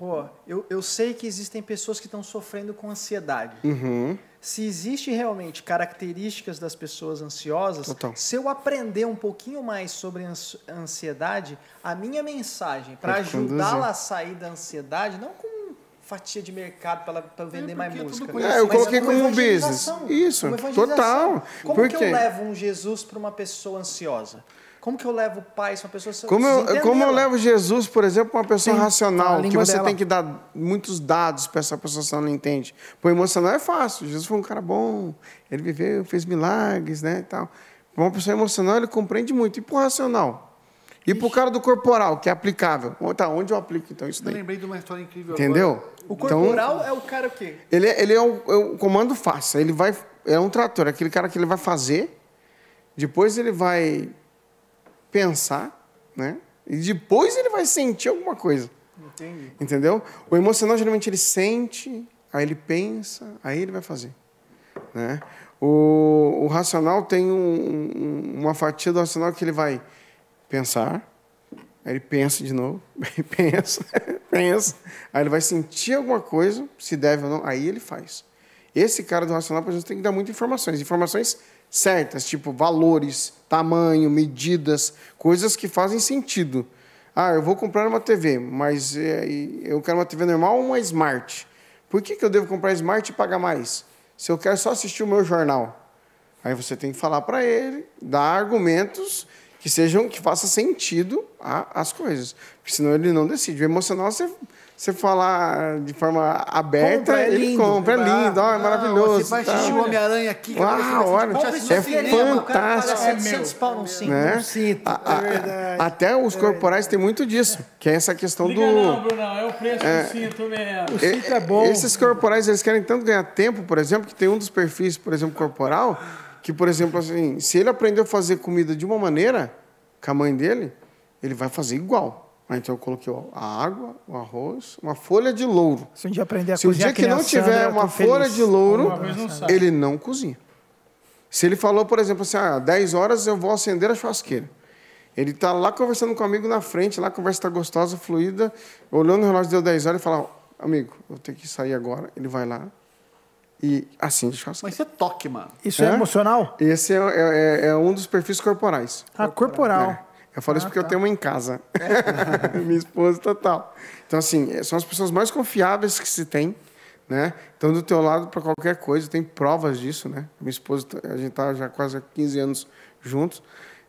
pô, eu, eu sei que existem pessoas que estão sofrendo com ansiedade. Uhum. Se existe realmente características das pessoas ansiosas, Total. se eu aprender um pouquinho mais sobre ans- ansiedade, a minha mensagem para ajudá-la a sair da ansiedade, não com fatia de mercado para ela vender mais porque é tudo música. É, eu mas coloquei com como evangelização, business. Isso, total. Como Por que eu levo um Jesus para uma pessoa ansiosa? Como que eu levo paz para uma pessoa Como eu, como eu levo Jesus, por exemplo, para uma pessoa Sim, racional, que você dela. tem que dar muitos dados para essa pessoa se ela não entende. Para emocional é fácil. Jesus foi um cara bom, ele viveu, fez milagres, né, e tal. Para uma pessoa emocional, ele compreende muito. E para o racional? E para o cara do corporal, que é aplicável? Tá, onde eu aplico então isso Eu daí? lembrei de uma história incrível Entendeu? agora. O Então, corporal é o cara o quê? ele, é- ele é, o, é o comando faça. Ele vai é um trator, aquele cara que ele vai fazer, depois ele vai pensar, né? E depois ele vai sentir alguma coisa, Entendi. entendeu? O emocional geralmente ele sente, aí ele pensa, aí ele vai fazer, né? O, o racional tem um- um- uma fatia do racional que ele vai pensar, Aí ele pensa de novo, aí pensa, pensa. Aí ele vai sentir alguma coisa, se deve ou não, aí ele faz. Esse cara do racional, por exemplo, tem que dar muitas informações. Informações certas, tipo valores, tamanho, medidas, coisas que fazem sentido. Ah, eu vou comprar uma TV, mas é, e eu quero uma TV normal ou uma Smart. Por que, que eu devo comprar Smart e pagar mais? Se eu quero só assistir o meu jornal. Aí você tem que falar para ele, dar argumentos que sejam que faça sentido as coisas, porque senão ele não decide. O emocional você você falar de forma aberta, Compra, é ele lindo. compra, é lindo, ó, é Não, maravilhoso. Você vai tá. assistir o Homem-Aranha aqui. que Uau, olha, é fantástico. 700 pau num cinto. né? Não sinto, A- a- é verdade. Até os corporais têm muito disso, que é essa questão Liga do não, Brunão, é o preço do cinto mesmo. O cinto é bom. Esses corporais, eles querem tanto ganhar tempo, por exemplo, que tem um dos perfis, por exemplo, corporal, que, por exemplo, assim, se ele aprendeu a fazer comida de uma maneira, com a mãe dele, ele vai fazer igual. Ah, Então eu coloquei a água, o arroz, uma folha de louro. Se um dia aprender a Se o cozinhar dia que não tiver tô uma folha feliz. de louro, não ele não cozinha. Se ele falou, por exemplo, assim, ah, 10 horas eu vou acender a churrasqueira. Ele está lá conversando com o amigo na frente, lá a conversa está gostosa, fluida, olhando no relógio, deu 10 horas e fala, amigo, eu tenho que sair agora. Ele vai lá e acende a churrasqueira. Mas isso é toque, mano. Isso é, É? emocional? Esse é, é- é um dos perfis corporais. Ah, corporal. É. Eu falo isso Ah, porque eu tá. tenho uma em casa. Minha esposa total. Então, assim, é- são as pessoas mais confiáveis que se tem, né? Estão do teu lado para qualquer coisa, tem provas disso, né? Minha esposa, a gente tá já quase há 15 anos juntos.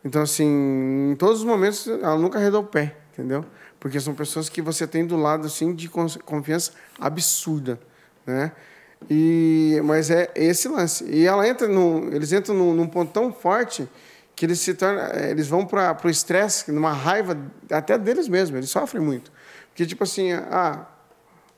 Então, assim, em todos os momentos, ela nunca arredou o pé, entendeu? Porque são pessoas que você tem do lado, assim, de confiança absurda, né? E, mas é esse lance. E ela entra num, eles entram num, num ponto tão forte que eles se tornam, eles vão para o estresse, numa raiva até deles mesmos, eles sofrem muito. Porque, tipo assim, ah,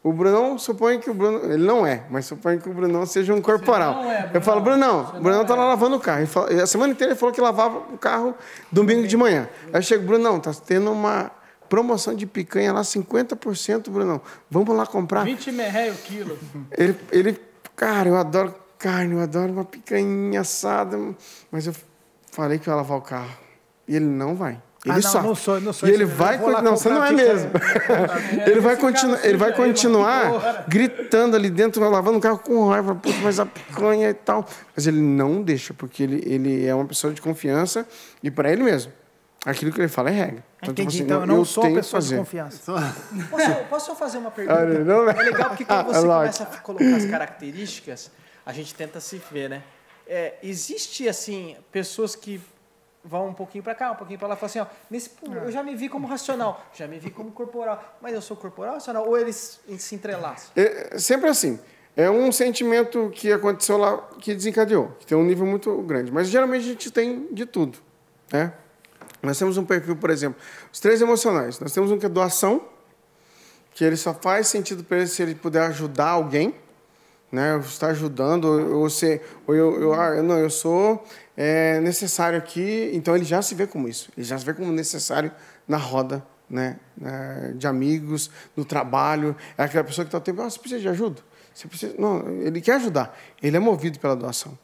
o Brunão, supõe que o Bruno, ele não é, mas supõe que o Brunão seja um corporal. não é, Eu falo, Brunão, o Brunão não tá lá é. lavando o carro. Fala- a semana inteira ele falou que lavava o carro domingo de manhã. Aí chega, Brunão, tá tendo uma promoção de picanha lá, 50%, Brunão. Vamos lá comprar. 20 merréi o quilo. Ele, ele, cara, eu adoro carne, eu adoro uma picanha assada, mas eu falei que eu ia lavar o carro. E ele não vai. Ele Ah, não, sofre. não sou- não sou e ele mesmo. vai Eu continuar. Não, você não é mesmo. ele vai, continu, ele vai continuar gritando ali dentro, lavando o carro com raiva, "Putz, mas a picanha e tal. Mas ele não deixa, porque ele, ele é uma pessoa de confiança e para ele mesmo. Aquilo que ele fala é regra. Entendi. tipo assim, então eu não sou uma pessoa de confiança. Posso, posso só fazer uma pergunta? Ah, não, É legal porque quando você Ah, lógico. começa a colocar as características, a gente tenta se ver, né? É, existe, assim, pessoas que vão um pouquinho para cá, um pouquinho para lá, e falam assim, ó, nesse, pô, eu já me vi como racional, já me vi como corporal, mas eu sou corporal ou racional? Ou eles se entrelaçam? É sempre assim. É um sentimento que aconteceu lá que desencadeou, que tem um nível muito grande. Mas geralmente a gente tem de tudo. Né? Nós temos um perfil, por exemplo, os três emocionais. Nós temos um que é doação, que ele só faz sentido para ele se ele puder ajudar alguém, né? Estar ajudando, ou, ser, ou eu, eu, ah, não, eu sou é, necessário aqui, então ele já se vê como isso, ele já se vê como necessário na roda, né? né, de amigos, no trabalho, é aquela pessoa que está o tempo, ah, você precisa de ajuda? Você precisa, não, ele quer ajudar, ele é movido pela doação.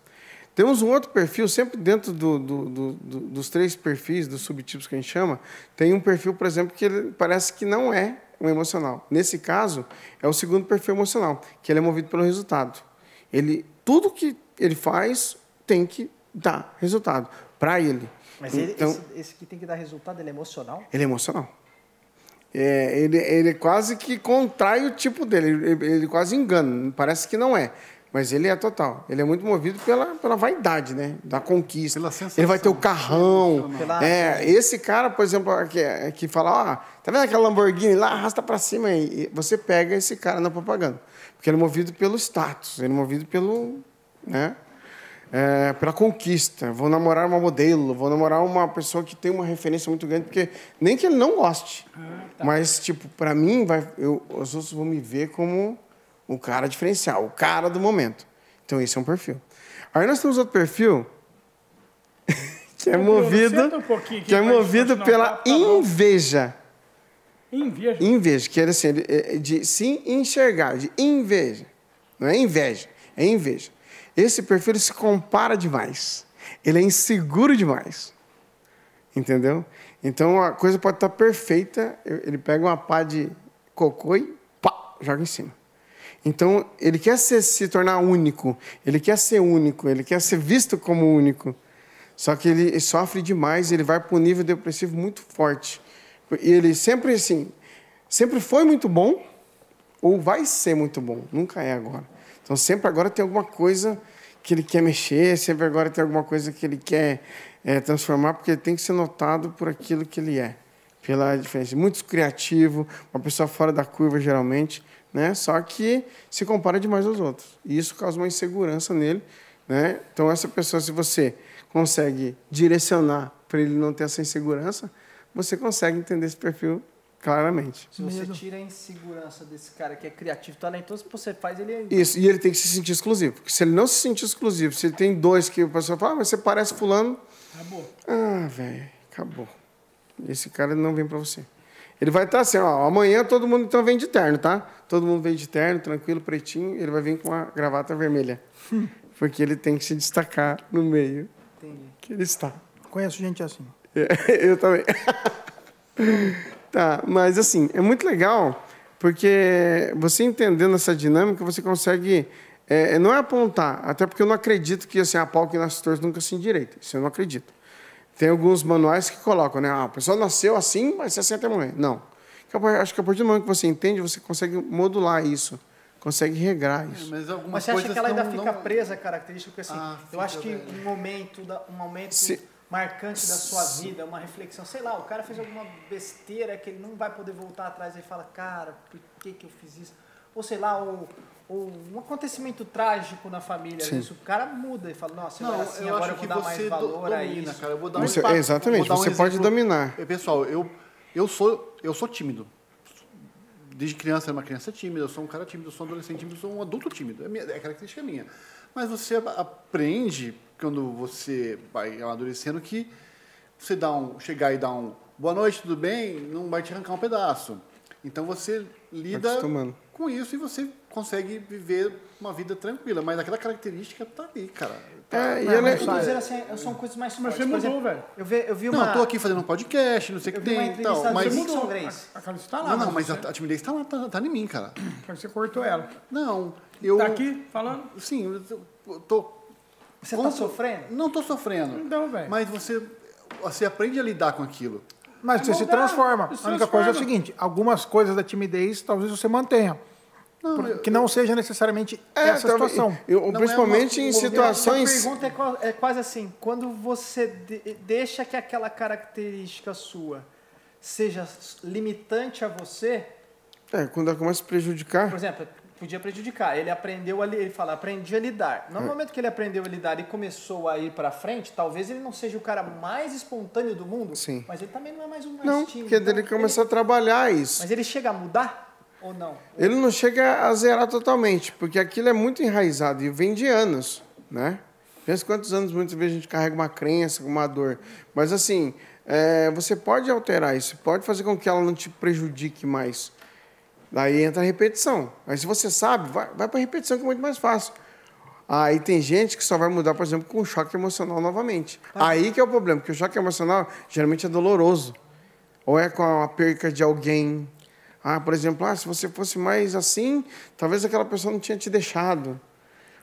Temos um outro perfil, sempre dentro do, do, do- dos três perfis, dos subtipos que a gente chama, tem um perfil, por exemplo, que ele parece que não é um emocional. Nesse caso, é o segundo perfil emocional, que ele é movido pelo resultado. Ele, tudo que ele faz tem que dar resultado para ele. Mas ele, então, esse, esse que tem que dar resultado, ele é emocional? ele é emocional. É, ele, ele quase que contrai o tipo dele, ele, ele quase engana, parece que não é. Mas ele é total. Ele é muito movido pela, pela vaidade, né? Da conquista. Pela sensação. ele vai ter o carrão. Pela- É, esse cara, por exemplo, que, que fala, ó, tá vendo aquela Lamborghini lá, arrasta para cima aí. E Você pega esse cara na propaganda. Porque ele é movido pelo status, ele é movido pelo, né? É, pela conquista. Vou namorar uma modelo, vou namorar uma pessoa que tem uma referência muito grande, porque nem que ele não goste. Mas, tipo, para mim, vai, eu, os outros vão me ver como o cara diferencial, o cara do momento. Então, esse é um perfil. Aí nós temos outro perfil que é movido, um que é movido pela tá inveja. Inveja. Inveja, que era assim, ele- é de se enxergar, de inveja. Não é inveja, é inveja. Esse perfil se compara demais. Ele é inseguro demais. Entendeu? Então a coisa pode estar perfeita, ele pega uma pá de cocô e pá, joga em cima. Então ele quer ser- se tornar único, ele quer ser único, ele quer ser visto como único. Só que ele sofre demais, ele vai para um nível depressivo muito forte. E ele sempre assim, sempre foi muito bom ou vai ser muito bom, nunca é agora. Então sempre agora tem alguma coisa que ele quer mexer, sempre agora tem alguma coisa que ele quer eh, transformar, porque ele tem que ser notado por aquilo que ele é, pela diferença. Muito criativo, uma pessoa fora da curva geralmente, né? Só que se compara demais aos outros. E isso causa uma insegurança nele, né? Então essa pessoa, se você consegue direcionar para ele não ter essa insegurança, você consegue entender esse perfil claramente. Se você tira a insegurança desse cara que é criativo, talentoso, você faz ele. Isso, e ele tem que se sentir exclusivo. Porque se ele não se sentir exclusivo, se ele tem dois que o pessoal fala, ah, mas você parece fulano. Acabou. Ah, velho, acabou. Esse cara não vem pra você. Ele vai estar assim, ó, amanhã todo mundo então vem de terno, tá? Todo mundo vem de terno, tranquilo, pretinho, ele vai vir com uma gravata vermelha. Porque ele tem que se destacar no meio Entendi. que ele está. Conheço gente assim. Eu também. tá, mas assim, é muito legal, porque você entendendo essa dinâmica, você consegue. é, não é apontar, até porque eu não acredito que assim, a pau que nasce torto nunca se endireita. Isso eu não acredito. Tem alguns manuais que colocam, né? Ah, a pessoa nasceu assim, vai ser assim até morrer. Não. Acho que a partir do momento que você entende, você consegue modular isso, consegue regrar É, isso. mas algumas Mas você acha que ela ainda não- fica não- presa à característica? Porque assim, Ah, eu acho que velho. um momento, da, um momento Se- marcante da sua vida, uma reflexão, sei lá, o cara fez alguma besteira que ele não vai poder voltar atrás e fala, cara, por que, que eu fiz isso? Ou sei lá, ou, ou um acontecimento trágico na família. Sim. vezes o cara muda e fala, nossa, Não, assim, eu agora acho eu que vou dar mais você do- valor a domina, isso. cara. Eu vou dar um Você- exemplo- exatamente, vou dar um você pode exemplo. dominar. Eh, Pessoal, eu, eu, sou, eu sou tímido. Desde criança, eu era uma criança tímida, eu sou um cara tímido, eu sou um adolescente tímido, eu sou um adulto tímido. É, minha, é característica minha. Mas você aprende, quando você vai amadurecendo, que você dá um, chegar e dar um boa noite, tudo bem, não vai te arrancar um pedaço. Então você lida com isso e você consegue viver uma vida tranquila. Mas aquela característica tá ali, cara. Tá- É, e Não, ele mas é- assim, são coisas mais Mas fortes. você Por mudou, exemplo, velho. Eu vi, eu vi Não, uma... eu tô aqui fazendo um podcast, não sei o que tem. Então, do mas... Dixon mudou. Grace. A, a tá lá. Não, não, mas mas a, você, a timidez tá lá, tá, tá em mim, cara. você cortou ela. Não, eu... Tá aqui falando? Sim, eu tô-. Você tá Como- sofrendo? Não tô sofrendo. Não, velho. Mas você, você aprende a lidar com aquilo. Mas você se transforma. se A única coisa é o seguinte: algumas coisas da timidez talvez você mantenha. Por- que não seja necessariamente É, essa situação. eu- Não é principalmente uma- em situações. A pergunta é, é quase assim: quando você de- deixa que aquela característica sua seja limitante a você, É, quando ela começa a prejudicar. por exemplo, podia prejudicar. Ele aprendeu a ele fala, aprendi a lidar. É. No momento que ele aprendeu a lidar e começou a ir pra frente, talvez ele não seja o cara mais espontâneo do mundo, Sim. mas ele também não é mais um mais Não, tímido. porque Então, ele começa a trabalhar ele- isso. Mas ele chega a mudar ou não? Ele não chega a zerar totalmente, porque aquilo é muito enraizado e vem de anos, né? Pensa quantos anos muitas vezes a gente carrega uma crença, uma dor. Mas assim, é, você pode alterar isso, pode fazer com que ela não te prejudique mais. Daí entra a repetição. Aí se você sabe, vai, vai para repetição que é muito mais fácil. Aí tem gente que só vai mudar, por exemplo, com choque emocional novamente. Aí que é o problema, porque o choque emocional geralmente é doloroso. Ou é com a perca de alguém, Ah, por exemplo, ah, se você fosse mais assim, talvez aquela pessoa não tinha te deixado.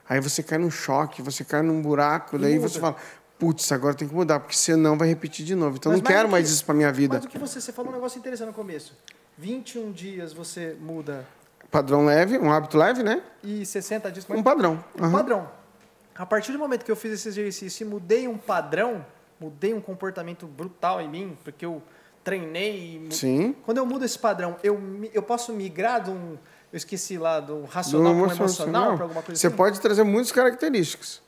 Aí você cai num choque, você cai num buraco, E daí muda. você fala, putz, agora tem que mudar, porque senão vai repetir de novo. Então Mas eu não quero do mais que- isso para minha vida. Mas o que você, você falou um negócio interessante no começo. 21 dias você muda Padrão leve, um hábito leve, né? e 60 dias... Um padrão. Um padrão. A partir do momento que eu fiz esse exercício e mudei um padrão, mudei um comportamento brutal em mim, porque eu treinei e Sim. Quando eu mudo esse padrão, eu, eu posso migrar de um. Eu esqueci lá, do racional para emocional. emocional, para alguma coisa Você assim? pode trazer muitas características.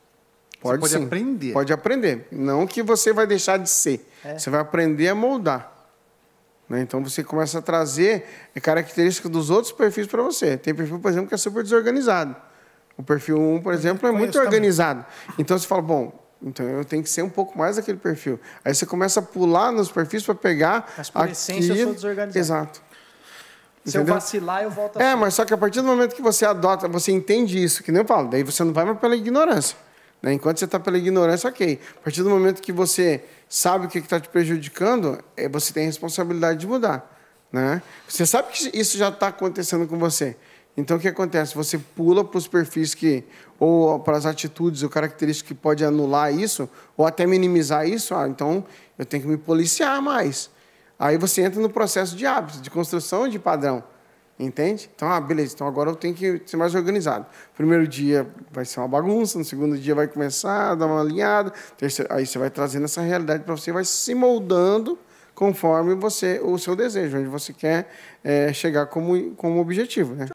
Pode, pode sim. aprender. Pode aprender. Não que você vai deixar de ser. É. Você vai aprender a moldar. Né? Então você começa a trazer características dos outros perfis para você. Tem perfil, por exemplo, que é super desorganizado. O perfil 1, por exemplo, é muito organizado. Então você fala, bom, então eu tenho que ser um pouco mais daquele perfil. Aí você começa a pular nos perfis para pegar. Mas por essência eu sou desorganizado. Exato. Se eu vacilar, eu volto a É, mas só que a partir do momento que você adota, você entende isso, que nem eu falo, daí você não vai mais pela ignorância. Né? Enquanto você está pela ignorância, ok. A partir do momento que você sabe o que está te prejudicando, é, você tem a responsabilidade de mudar. Né? Você sabe que isso já está acontecendo com você. Então, o que acontece? Você pula para os perfis que, ou para as atitudes ou características que pode anular isso, ou até minimizar isso. Ah, então, eu tenho que me policiar mais. Aí você entra no processo de hábitos, de construção de padrão. Entende? Então, ah, beleza. Então agora eu tenho que ser mais organizado. Primeiro dia vai ser uma bagunça, no segundo dia vai começar dar uma alinhada. terceiro- aí você vai trazendo essa realidade para você, vai se moldando conforme você o seu desejo, onde você quer eh, chegar como, como objetivo, né?